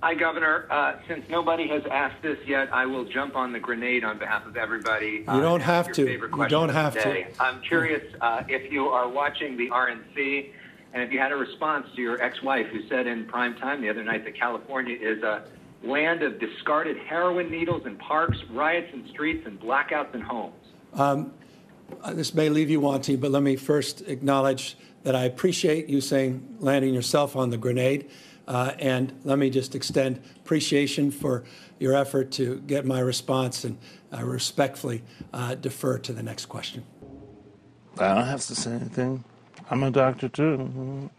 Hi, Governor. Uh, since nobody has asked this yet, I will jump on the grenade on behalf of everybody. uh, You don't and ask have to. You don't have the to. I'm curious uh, if you are watching the RNC and if you had a response to your ex-wife who said in prime time the other night that California is a land of discarded heroin needles and parks, riots in streets, and blackouts in homes. Uh, This may leave you wanting, but let me first acknowledge that I appreciate you saying landing yourself on the grenade. Uh, and let me just extend appreciation for your effort to get my response and I respectfully uh, defer to the next question. I don't have to say anything. I'm a doctor too.